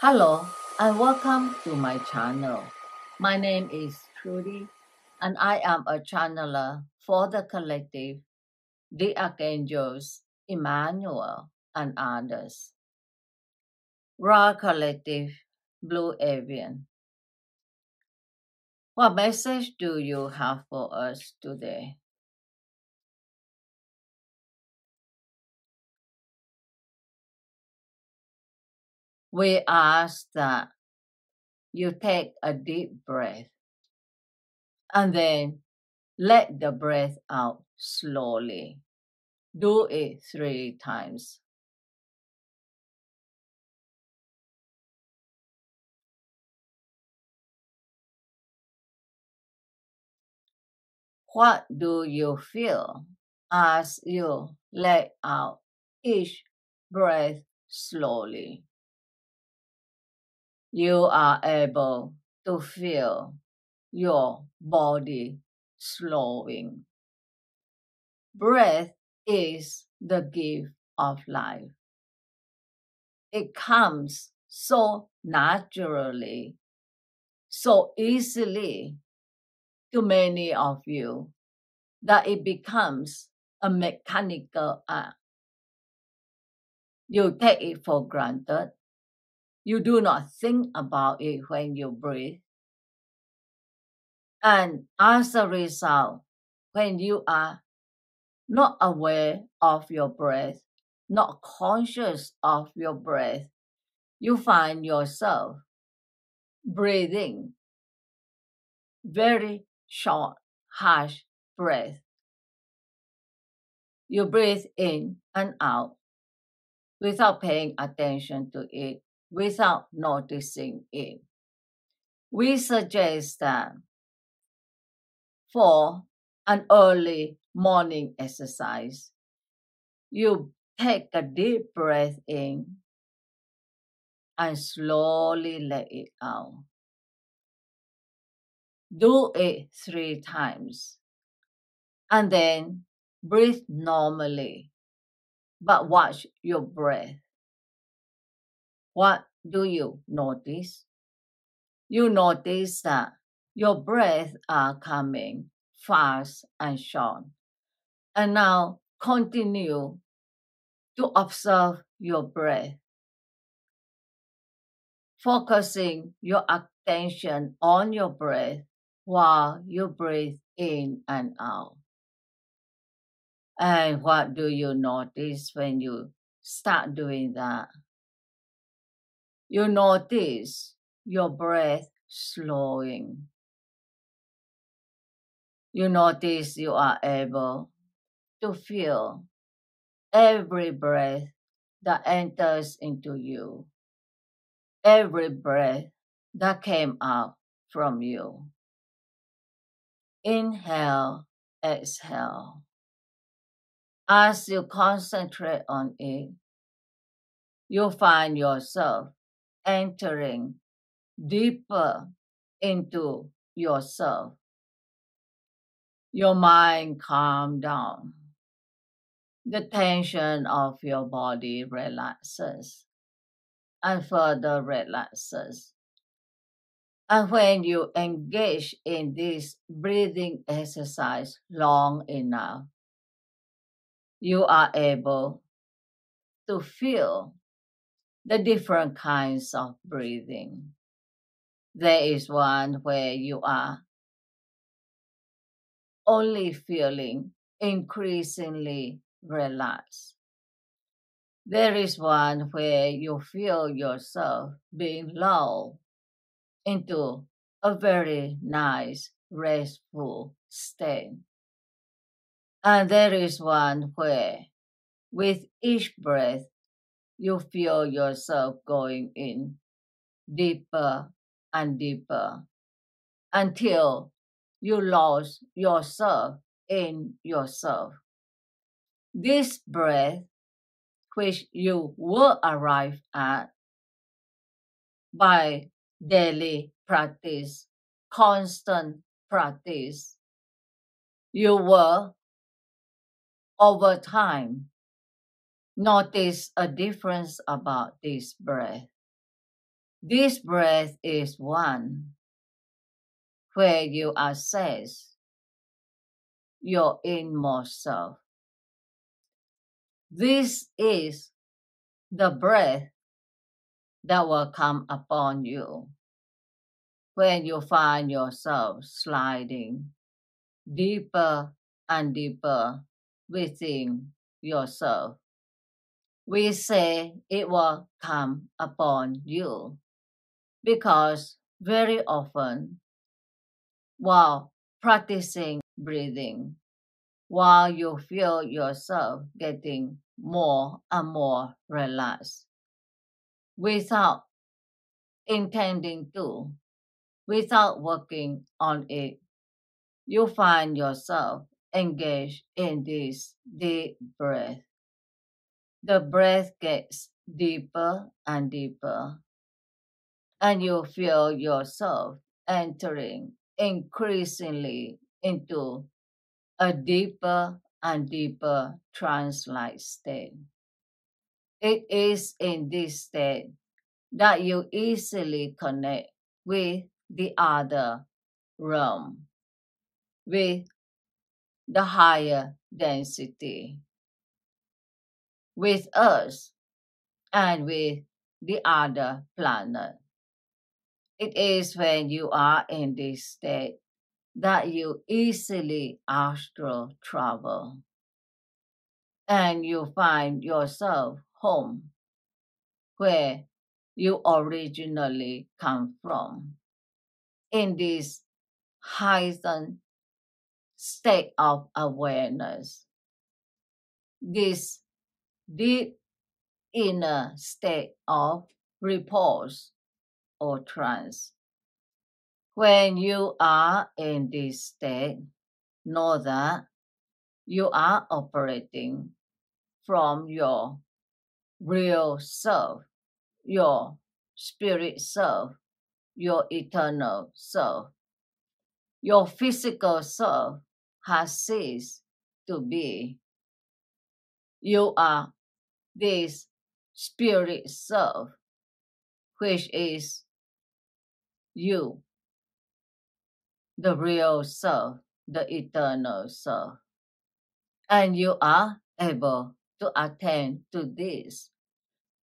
Hello and welcome to my channel. My name is Trudi and I am a channeler for the collective, the archangels, Emmanuel, and others. Ra Collective, Blue Avian. What message do you have for us today? We ask that you take a deep breath and then let the breath out slowly. Do it three times. What do you feel as you let out each breath slowly? You are able to feel your body slowing. Breath is the gift of life. It comes so naturally, so easily to many of you that it becomes a mechanical act. You take it for granted you do not think about it when you breathe. And as a result, when you are not aware of your breath, not conscious of your breath, you find yourself breathing very short, harsh breath. You breathe in and out without paying attention to it without noticing it. We suggest that for an early morning exercise, you take a deep breath in and slowly let it out. Do it three times and then breathe normally, but watch your breath. What do you notice? You notice that your breath are coming fast and short. And now continue to observe your breath, focusing your attention on your breath while you breathe in and out. And what do you notice when you start doing that? You notice your breath slowing. You notice you are able to feel every breath that enters into you, every breath that came out from you. Inhale, exhale. As you concentrate on it, you find yourself entering deeper into yourself. Your mind calm down. The tension of your body relaxes and further relaxes. And when you engage in this breathing exercise long enough, you are able to feel the different kinds of breathing. There is one where you are only feeling increasingly relaxed. There is one where you feel yourself being lulled into a very nice, restful state. And there is one where, with each breath, you feel yourself going in deeper and deeper until you lose yourself in yourself. This breath, which you will arrive at by daily practice, constant practice, you will over time notice a difference about this breath. This breath is one where you assess your inmost self. This is the breath that will come upon you when you find yourself sliding deeper and deeper within yourself. We say it will come upon you because very often while practicing breathing, while you feel yourself getting more and more relaxed without intending to, without working on it, you find yourself engaged in this deep breath. The breath gets deeper and deeper, and you feel yourself entering increasingly into a deeper and deeper trance like state. It is in this state that you easily connect with the other realm, with the higher density, with us, and with the other planet. It is when you are in this state that you easily astral travel and you find yourself home where you originally come from in this heightened state of awareness, this deep inner state of repose or trance. When you are in this state, know that you are operating from your real self, your spirit self, your eternal self. Your physical self has ceased to be. You are this spirit self, which is you the real self, the eternal self. And you are able to attend to this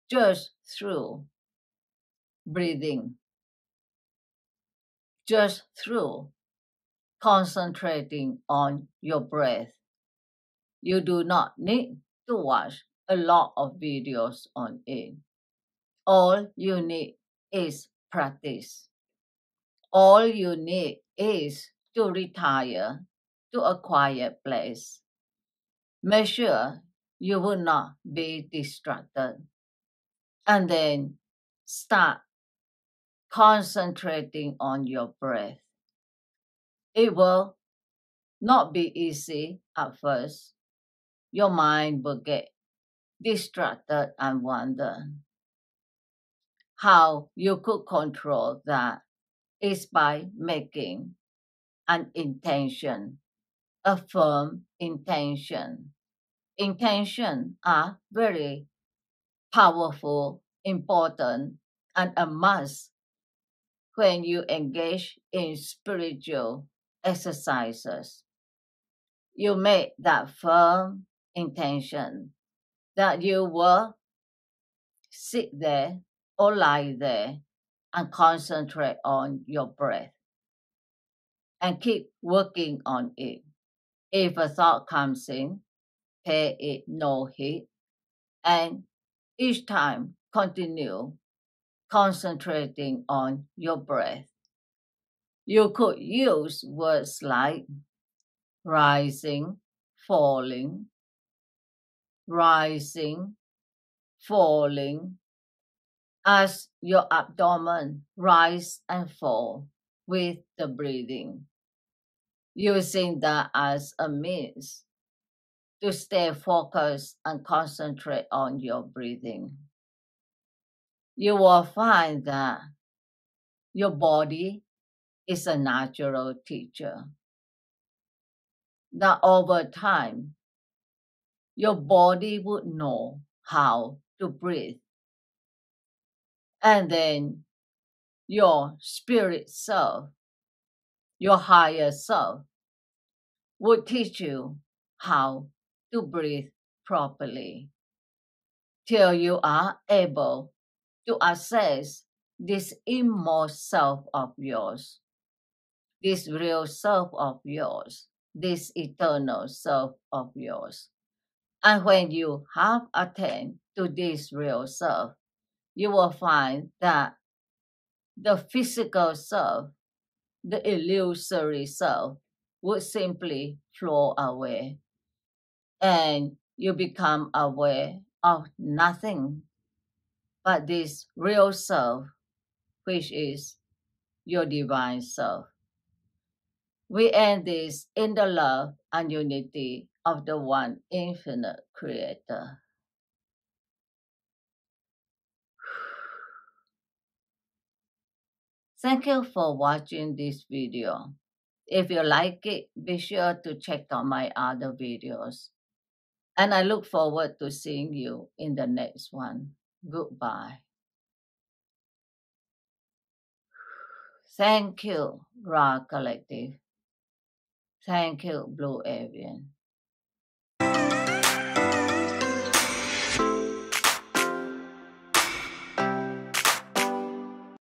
just through breathing, just through concentrating on your breath. You do not need to watch a lot of videos on it. All you need is practice. All you need is to retire to a quiet place. Make sure you will not be distracted. And then start concentrating on your breath. It will not be easy at first. Your mind will get distracted and wonder. How you could control that is by making an intention, a firm intention. Intention are very powerful, important, and a must when you engage in spiritual exercises. You make that firm intention that you will sit there or lie there and concentrate on your breath and keep working on it. If a thought comes in, pay it no heed and each time continue concentrating on your breath. You could use words like rising, falling, rising, falling, as your abdomen rise and fall with the breathing, using that as a means to stay focused and concentrate on your breathing. You will find that your body is a natural teacher. That over time, your body would know how to breathe and then your spirit self, your higher self, will teach you how to breathe properly till you are able to access this inmost self of yours, this real self of yours, this eternal self of yours. And when you have attained to this real self, you will find that the physical self, the illusory self, would simply flow away. And you become aware of nothing but this real self, which is your divine self. We end this in the love and unity of the one infinite creator. Thank you for watching this video. If you like it, be sure to check out my other videos. And I look forward to seeing you in the next one. Goodbye. Thank you, Ra Collective. Thank you, Blue Avian.